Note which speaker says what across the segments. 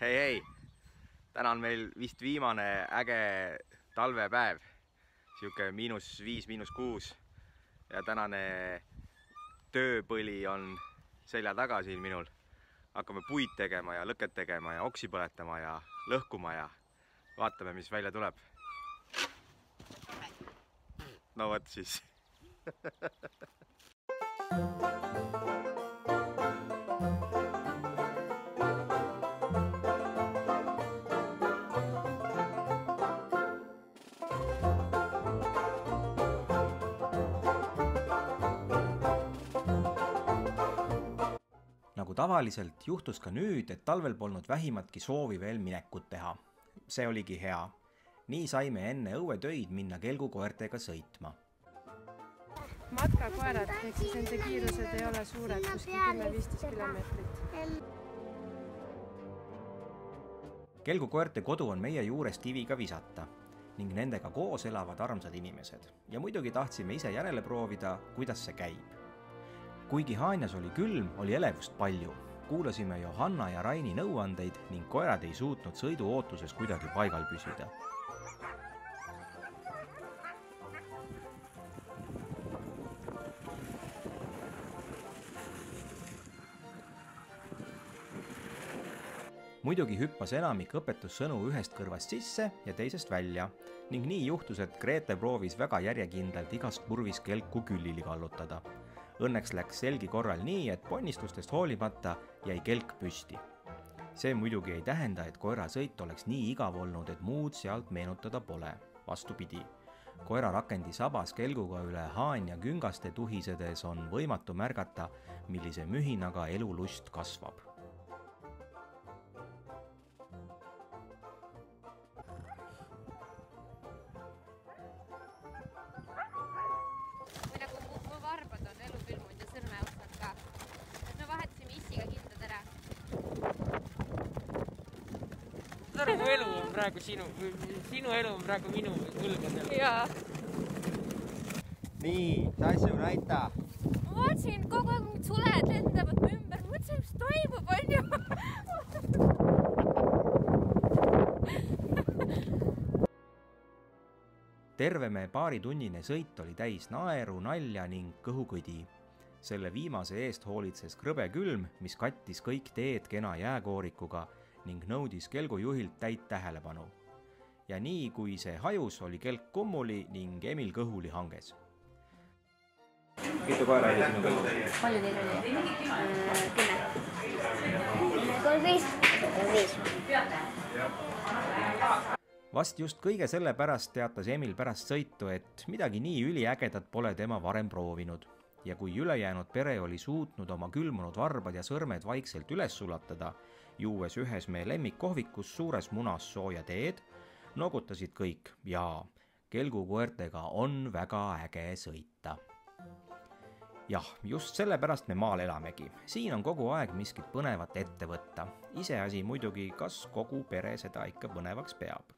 Speaker 1: hei, hei, täna on meil vist viimane äge talvepäev, sihuke miinus viis, miinus kuus ja tänane tööpõli on selja taga siin minul. hakkame puid tegema ja lõket tegema ja oksi põletama ja lõhkuma ja vaatame, mis välja tuleb. no vot siis
Speaker 2: tavaliselt juhtus ka nüüd, et talvel polnud vähimatki soovi veel minekut teha. see oligi hea. nii saime enne õuetöid minna kelgukoertega sõitma.
Speaker 3: matkakoerad, ehk siis nende kiirused ei ole suured, kuskil kümme-viisteist kilomeetrit.
Speaker 2: kelgukoerte kodu on meie juurest kiviga visata ning nendega koos elavad armsad inimesed ja muidugi tahtsime ise järele proovida, kuidas see käib kuigi Haanjas oli külm, oli elevust palju. kuulasime Johanna ja Raini nõuandeid ning koerad ei suutnud sõidu ootuses kuidagi paigal püsida. muidugi hüppas enamik õpetussõnu ühest kõrvast sisse ja teisest välja ning nii juhtus, et Grete proovis väga järjekindlalt igas kurvis kelku külili kallutada Õnneks läks selgi korral nii, et ponnistustest hoolimata jäi kelk püsti. see muidugi ei tähenda, et koera sõit oleks nii igav olnud, et muud sealt meenutada pole. vastupidi, koera rakendi sabas kelguga üle Haanja küngaste tuhisedes on võimatu märgata, millise mühinaga elulust kasvab
Speaker 4: saad aru, mu elu on praegu sinu, sinu elu on praegu minu õlgadel.
Speaker 5: jaa.
Speaker 1: nii, Tassu, näita.
Speaker 5: ma vaatasin kogu aeg mingid suled lendavad mu ümber, mõtlesin, mis toimub, onju.
Speaker 2: terve meie paaritunnine sõit oli täis naeru, nalja ning kõhukõdi. selle viimase eest hoolitses krõbe külm, mis kattis kõik teed kena jääkoorikuga ning nõudis kelgujuhilt täit tähelepanu. ja nii, kui see hajus, oli kelk kummuli ning Emil kõhuli hanges. mitu koera oli sinu kõhus?
Speaker 6: palju teil oli? kümme. kolmteist. viis.
Speaker 2: vast just kõige sellepärast teatas Emil pärast sõitu, et midagi nii üliägedat pole tema varem proovinud. Ja kui ülejäänud pere oli suutnud oma külmunud varbad ja sõrmed vaikselt üles sulatada, juues ühes meie lemmikkohvikus suures munas sooja teed, noogutasid kõik ja kelgukoertega on väga äge sõita jah, just sellepärast me maal elamegi. siin on kogu aeg miskit põnevat ette võtta. iseasi muidugi, kas kogu pere seda ikka põnevaks peab.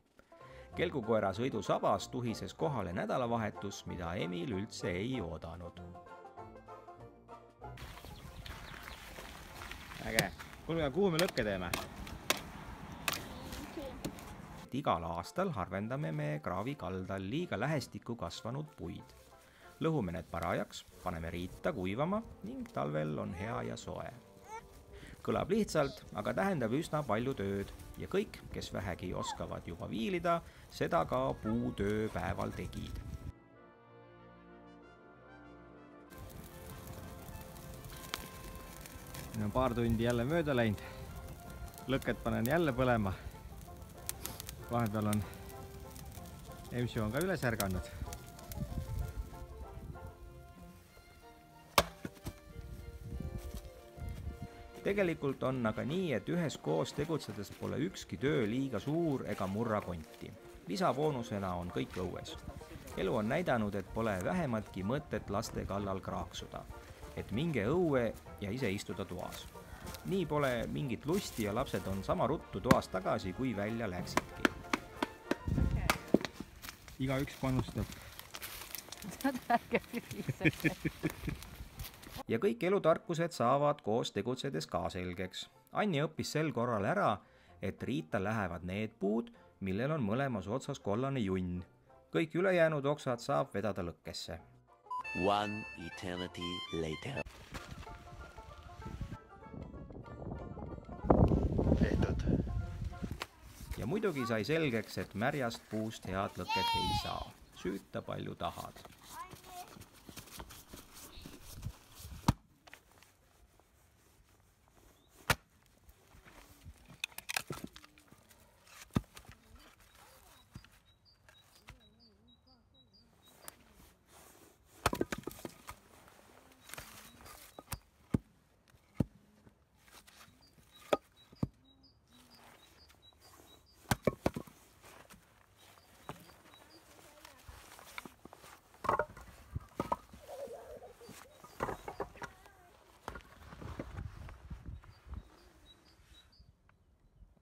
Speaker 2: kelgukoera sõidu sabas tuhises kohale nädalavahetus, mida Emil üldse ei oodanud.
Speaker 1: Äge. kuulge, kuhu me lõkke teeme?
Speaker 2: igal aastal harvendame me kraavi kaldal liiga lähestikku kasvanud puid. lõhume need parajaks, paneme riita kuivama ning talvel on hea ja soe. kõlab lihtsalt, aga tähendab üsna palju tööd ja kõik, kes vähegi oskavad juba viilida, seda ka puutööpäeval tegid
Speaker 1: no paar tundi jälle mööda läinud. lõket panen jälle põlema. vahepeal on, EMS-u on ka üles ärganud.
Speaker 2: tegelikult on aga nii, et üheskoos tegutsedes pole ükski töö liiga suur ega murra konti. lisaboonusena on kõik õues. elu on näidanud, et pole vähematki mõtet laste kallal kraaksuda. Et minge õue ja ise istuda toas. nii pole mingit lusti ja lapsed on sama ruttu toas tagasi, kui välja läksidki.
Speaker 1: igaüks panustab.
Speaker 2: ja kõik elutarkused saavad koos tegutsedes ka selgeks. Anni õppis sel korral ära, et riita lähevad need puud, millel on mõlemas otsas kollane junn. kõik ülejäänud oksad saab vedada lõkkesse.
Speaker 7: One eternity later.
Speaker 1: tehtud.
Speaker 2: ja muidugi sai selgeks, et märjast puust head lõket ei saa. süüta palju tahad